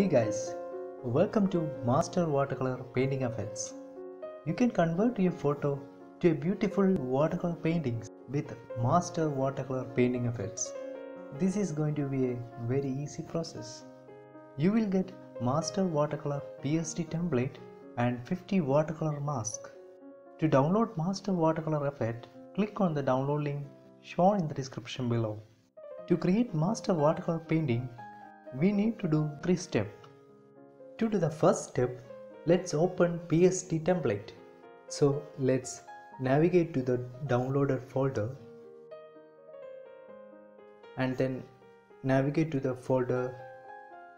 Hey guys, welcome to Master Watercolor Painting Effects. You can convert your photo to a beautiful watercolor paintings with Master Watercolor Painting Effects. This is going to be a very easy process. You will get Master Watercolor PSD template and 50 watercolor mask. To download Master Watercolor Effect, click on the download link shown in the description below. To create Master Watercolor Painting, we need to do three steps. To do the first step, let's open PSD template. So let's navigate to the downloaded folder and then navigate to the folder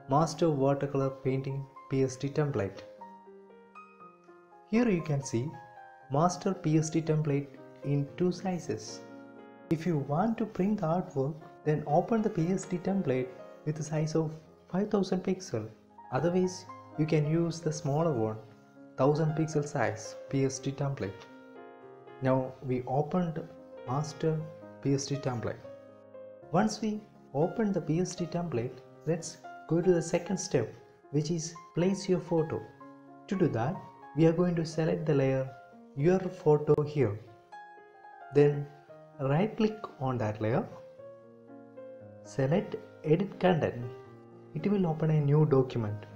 Master Watercolor Painting PSD template. Here you can see Master PSD template in two sizes. If you want to print the artwork, then open the PSD template with a size of 5000 pixel. Otherwise, you can use the smaller one, 1000 pixel size PSD template. Now we opened master PSD template. Once we open the PSD template, let's go to the second step which is place your photo. To do that, we are going to select the layer your photo here. Then right click on that layer select edit content it will open a new document.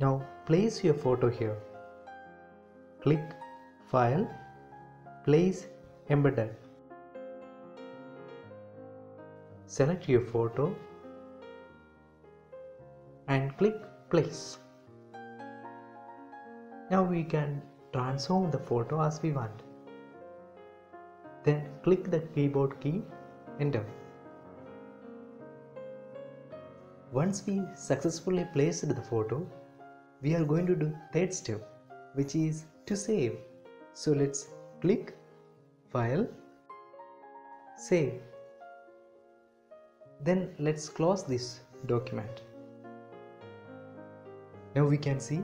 Now place your photo here. Click file place embedded. Select your photo and click place. Now we can transform the photo as we want. Then click the keyboard key enter once we successfully placed the photo we are going to do third step which is to save. So let's click file save. Then let's close this document. Now we can see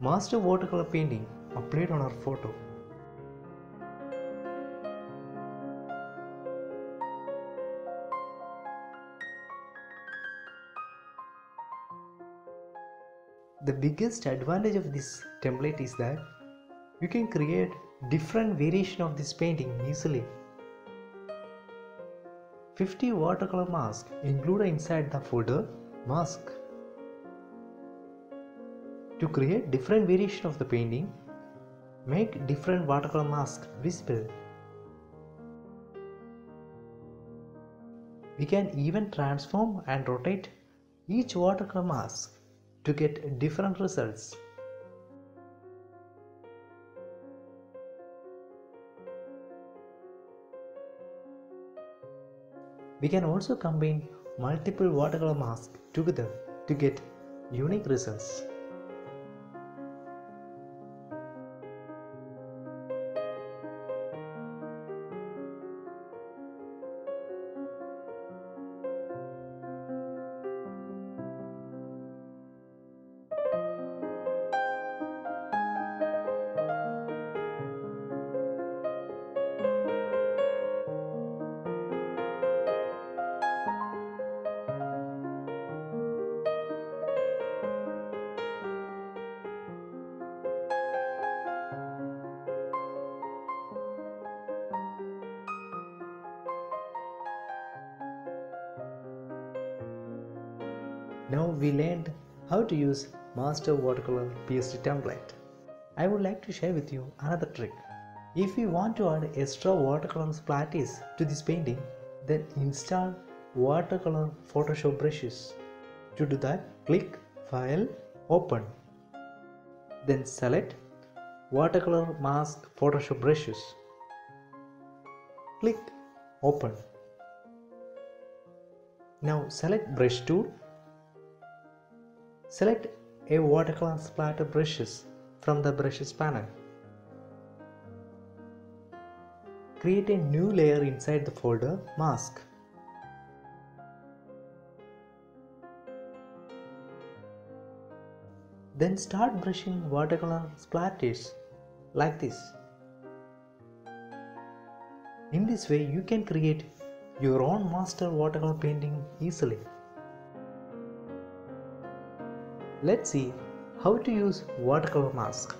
master watercolor painting applied on our photo The biggest advantage of this template is that you can create different variation of this painting easily. 50 watercolor mask included inside the folder mask. To create different variation of the painting, make different watercolor mask visible. We can even transform and rotate each watercolor mask to get different results. We can also combine multiple watercolor masks together to get unique results. Now we learned how to use Master Watercolor PSD template. I would like to share with you another trick. If you want to add extra watercolor splatties to this painting, then install watercolor Photoshop brushes. To do that, click File, Open. Then select Watercolor Mask Photoshop brushes. Click Open. Now select Brush tool Select a watercolor splatter brushes from the brushes panel. Create a new layer inside the folder mask. Then start brushing watercolor splatters like this. In this way you can create your own master watercolor painting easily. Let's see how to use watercolor mask.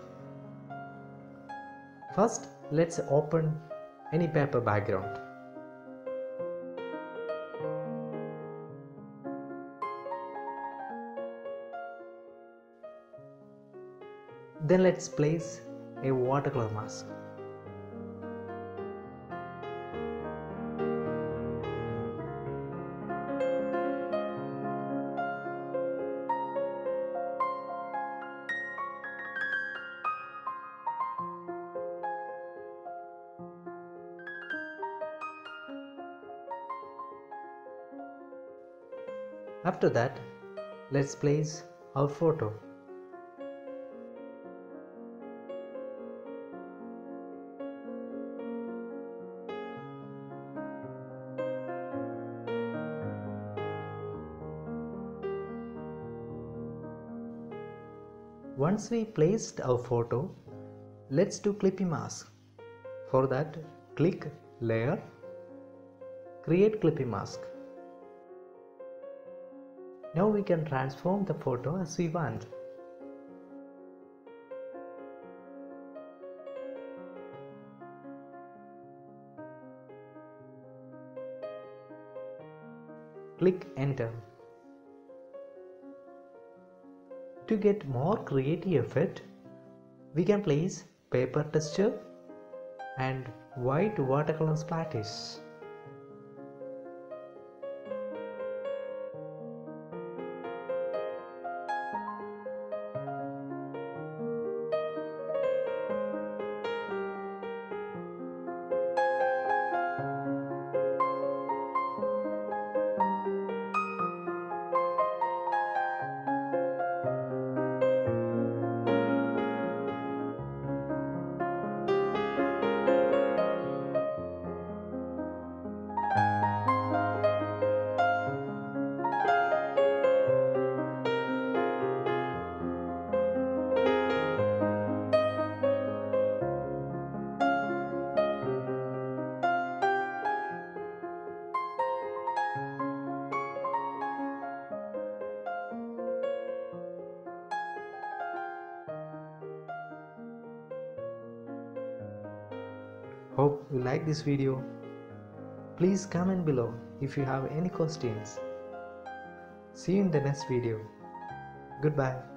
First, let's open any paper background. Then let's place a watercolor mask. After that, let's place our photo. Once we placed our photo, let's do clipping mask. For that, click Layer, Create clipping mask. Now we can transform the photo as we want. Click enter. To get more creative effect, we can place paper texture and white watercolor splatters. Hope you like this video. Please comment below if you have any questions. See you in the next video. Goodbye.